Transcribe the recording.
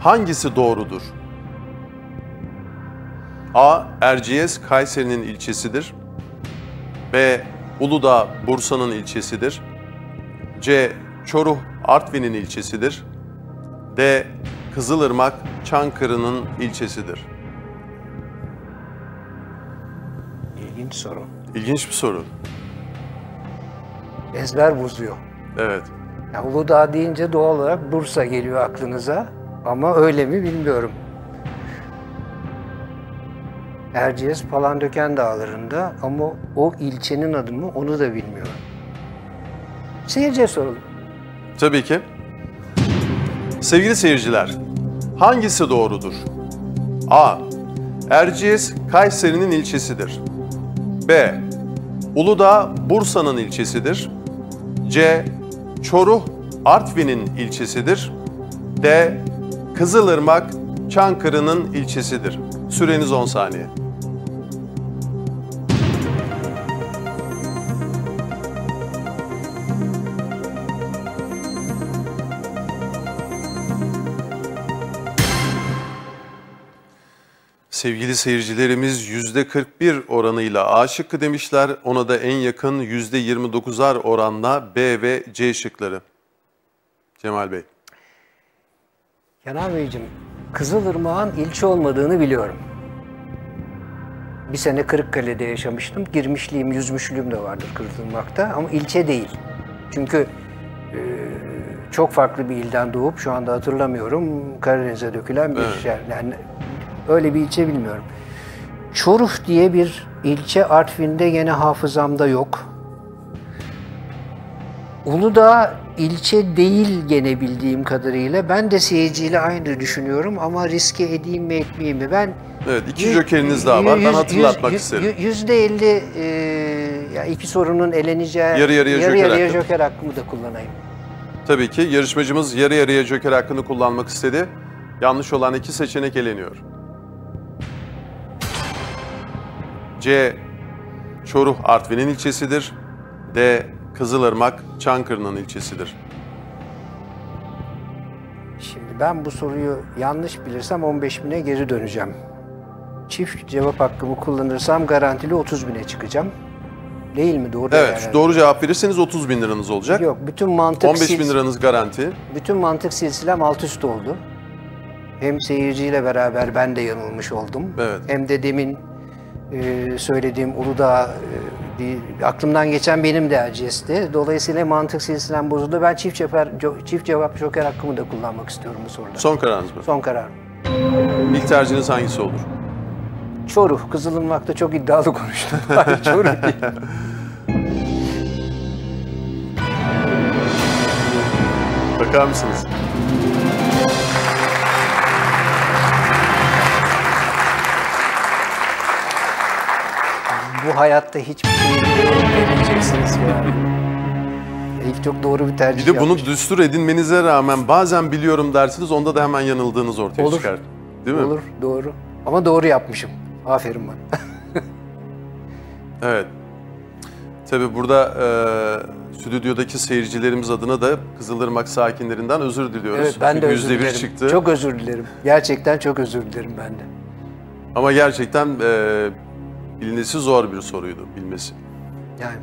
hangisi doğrudur? A. Erciyes Kayseri'nin ilçesidir. B. Uludağ Bursa'nın ilçesidir. C. Çoruh Artvin'in ilçesidir. D. Kızılırmak Çankırı'nın ilçesidir. İlginç soru. İlginç bir soru. Ezber bozuyor. Evet. Ya Uludağ deyince doğal olarak Bursa geliyor aklınıza. Ama öyle mi bilmiyorum. Erciyes Palandöken Dağları'nda ama o ilçenin adı mı onu da bilmiyorum. Seyirciye soralım. Tabii ki. Sevgili seyirciler, hangisi doğrudur? A. Erciyes Kayseri'nin ilçesidir. B. Uludağ Bursa'nın ilçesidir. C. Çoruh Artvin'in ilçesidir. D. Kızılırmak Çankırı'nın ilçesidir. Süreniz 10 saniye. Sevgili seyircilerimiz %41 oranıyla A şıkkı demişler. Ona da en yakın %29'ar oranla B ve C şıkları. Cemal Bey. Kenan Beyciğim, Kızılırmak'ın ilçe olmadığını biliyorum. Bir sene Kırıkkale'de yaşamıştım. Girmişliğim, yüzmüşlüğüm de vardır Kızılırmak'ta ama ilçe değil. Çünkü e, çok farklı bir ilden doğup şu anda hatırlamıyorum Karadeniz'e dökülen bir Evet. yer. Yani öyle bir ilçe bilmiyorum. Çoruh diye bir ilçe Artvin'de gene hafızamda yok. Uludağ ilçe değil gene bildiğim kadarıyla. Ben de seyirciyle aynı düşünüyorum ama riske edeyim mi etmeyeyim mi? Ben Evet iki jokeriniz daha var. Ben hatırlatmak yüz- isterim. yüz- Yüzde elli e, ya iki sorunun eleneceği Yarı yarıya yarı joker yarıya hakkı. joker hakkımı da kullanayım. Tabii ki yarışmacımız yarı yarıya joker hakkını kullanmak istedi. Yanlış olan iki seçenek eleniyor. C. Çoruh Artvin'in ilçesidir. D. Kızılırmak Çankırı'nın ilçesidir. Şimdi ben bu soruyu yanlış bilirsem 15 bine geri döneceğim. Çift cevap hakkımı kullanırsam garantili 30 bine çıkacağım. Değil mi? Doğru Evet yani. doğru cevap verirseniz 30 bin liranız olacak. Yok bütün mantık 15 bin liranız garanti. bütün mantık silsilem alt üst oldu. Hem seyirciyle beraber ben de yanılmış oldum. Evet. Hem de demin e, söylediğim Uludağ e, bir, aklımdan geçen benim de Erciyes'ti. Dolayısıyla mantık silsilem bozuldu. Ben çift cevap, çift cevap joker hakkımı da kullanmak istiyorum bu soruda. Son kararınız mı? Son karar. İlk tercihiniz hangisi olur? Çoruh, Kızılırmak'ta çok iddialı konuştum. Hayır, Çoruh değil. Bakar mısınız? Bu hayatta hiçbir şeyi demeyeceksiniz ya. İlk çok doğru bir tercih Bir de bunu yapmıştım. düstur edinmenize rağmen bazen biliyorum dersiniz onda da hemen yanıldığınız ortaya Olur. çıkar. Değil mi? Olur, doğru. Ama doğru yapmışım. Aferin bana. Evet. Tabii burada e, stüdyodaki seyircilerimiz adına da Kızılırmak sakinlerinden özür diliyoruz. evet, ben de özür dilerim. çıktı. Çok özür dilerim. Gerçekten çok özür dilerim ben de. Ama gerçekten e, bilinmesi zor bir soruydu bilmesi. Yani